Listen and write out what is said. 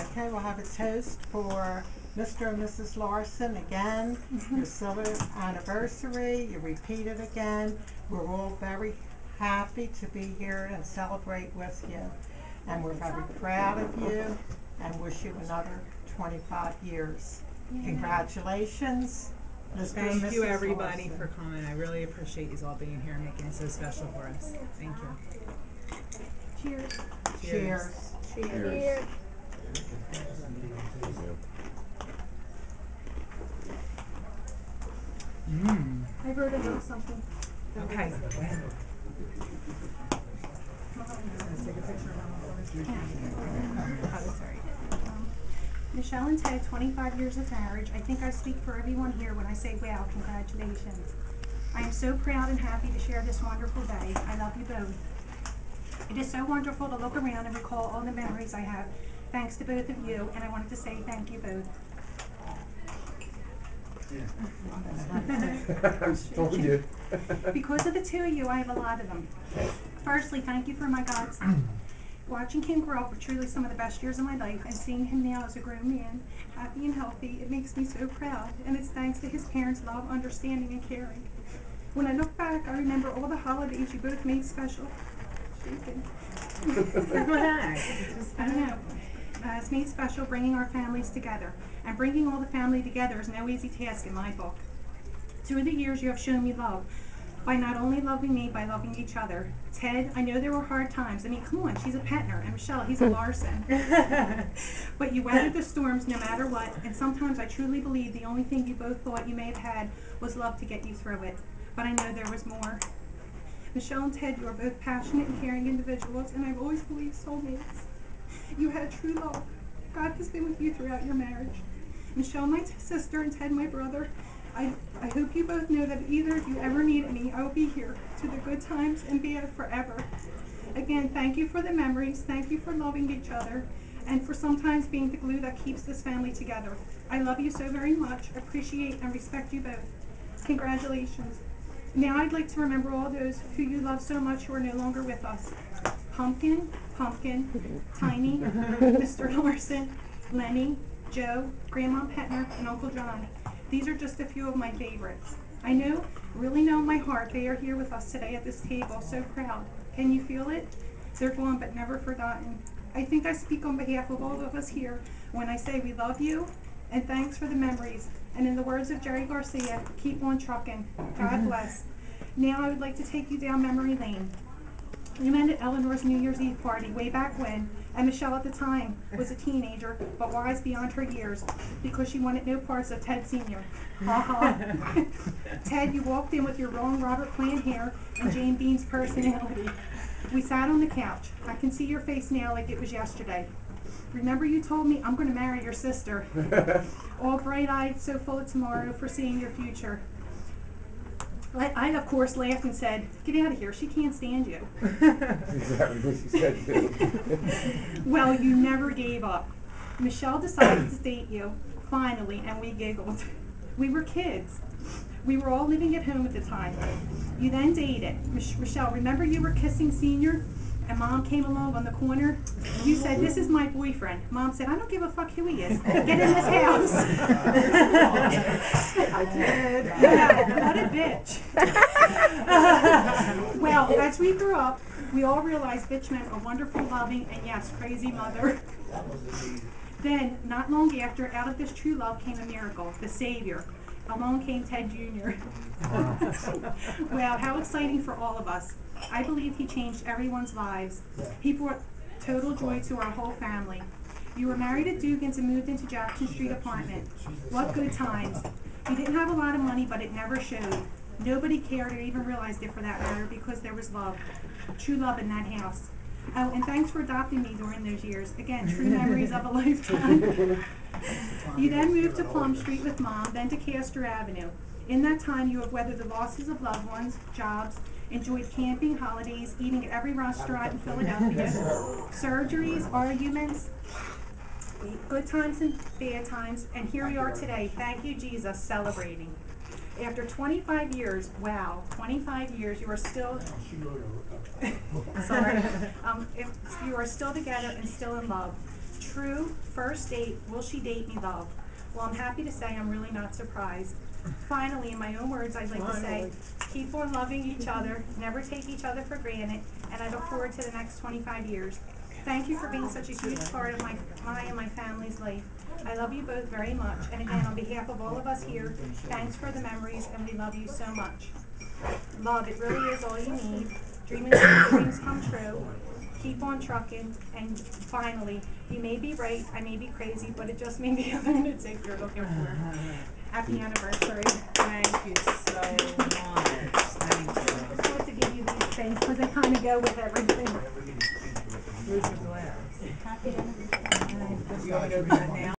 Okay, we'll have a toast for Mr. and Mrs. Larson again. Mm-hmm. Your silver anniversary, you repeat it again. We're all very happy to be here and celebrate with you. And we're very proud of you and wish you another twenty-five years. Congratulations, Mr. and Thank you, everybody, Larson. for coming. I really appreciate you all being here and making it so special for us. Thank you. Cheers. Cheers. Cheers. Mm. I wrote a little something. Okay. Oh, sorry. Michelle and Ted, twenty-five years of marriage. I think I speak for everyone here when I say, wow, congratulations. I am so proud and happy to share this wonderful day. I love you both. It is so wonderful to look around and recall all the memories I have, thanks to both of you, and I wanted to say thank you both. I told you. Because of the two of you, I have a lot of them. Firstly, thank you for my godson. Watching him grow up were truly some of the best years of my life, and seeing him now as a grown man, happy and healthy, it makes me so proud. And it's thanks to his parents' love, understanding, and caring. When I look back, I remember all the holidays you both made special. I don't know. Uh, it's made special bringing our families together. And bringing all the family together is no easy task in my book. Through the years, you have shown me love by not only loving me, by loving each other. Ted, I know there were hard times. I mean, come on, she's a Petner, and Michelle, he's a Larson. but you weathered the storms no matter what, and sometimes I truly believe the only thing you both thought you may have had was love to get you through it. But I know there was more. Michelle and Ted, you are both passionate and caring individuals, and I've always believed soulmates. You had true love. God has been with you throughout your marriage. Michelle, my t- sister, and Ted, my brother. I, I hope you both know that either of you ever need me, I will be here to the good times and bad forever. Again, thank you for the memories. Thank you for loving each other and for sometimes being the glue that keeps this family together. I love you so very much, appreciate and respect you both. Congratulations. Now I'd like to remember all those who you love so much who are no longer with us. Pumpkin, Pumpkin, Tiny, Mr. Larson, Lenny, Joe, Grandma Petner, and Uncle John. These are just a few of my favorites. I know, really know in my heart they are here with us today at this table, so proud. Can you feel it? They're gone but never forgotten. I think I speak on behalf of all of us here when I say we love you and thanks for the memories. And in the words of Jerry Garcia, keep on trucking. God bless. Now I would like to take you down memory lane. We met at Eleanor's New Year's Eve party way back when, and Michelle at the time was a teenager, but wise beyond her years, because she wanted no parts of Ted Sr. Ha ha. Ted, you walked in with your wrong Robert Plant hair and James Dean's personality. We sat on the couch. I can see your face now like it was yesterday. Remember you told me I'm gonna marry your sister. All bright-eyed, so full of tomorrow, foreseeing your future. I, I of course laughed and said, get out of here, she can't stand you. exactly what she said too. Well, you never gave up. Michelle decided to date you, finally, and we giggled. We were kids. We were all living at home at the time. You then dated. Mich- Michelle, remember you were kissing Senior? And mom came along on the corner. You said, This is my boyfriend. Mom said, I don't give a fuck who he is. Get in this house. I did. Yeah, what a bitch. well, as we grew up, we all realized bitch meant a wonderful, loving, and yes, crazy mother. Then, not long after, out of this true love came a miracle, the Savior. Along came Ted Jr. wow, how exciting for all of us. I believe he changed everyone's lives. He brought total joy to our whole family. You were married at Dugan's and moved into Jackson Street apartment. What good times. You didn't have a lot of money, but it never showed. Nobody cared or even realized it for that matter because there was love. True love in that house. Oh, and thanks for adopting me during those years. Again, true memories of a lifetime. You then moved to Plum Street with mom, then to Castor Avenue. In that time, you have weathered the losses of loved ones, jobs, enjoyed camping, holidays, eating at every restaurant in Philadelphia, surgeries, arguments, good times and bad times, and here we are today. Thank you, Jesus, celebrating. After twenty-five years, wow, twenty-five years, you are still Sorry. Um, if you are still together and still in love. True first date, will she date me, love? Well, I'm happy to say I'm really not surprised. Finally, in my own words, I'd like to say, keep on loving each other, never take each other for granted, and I look forward to the next twenty-five years. Thank you for being such a huge part of my, my and my family's life. I love you both very much, and again, on behalf of all of us here, thanks for the memories, and we love you so much. Love, it really is all you need. Dreaming dreams come true. Keep on trucking. And finally, you may be right, I may be crazy, but it just may be a lunatic you're looking for. Happy anniversary. Thank you so much. Thank you. I just wanted to give you these things because they kind of go with everything. Where's your glass? Happy anniversary. You want me to open it now?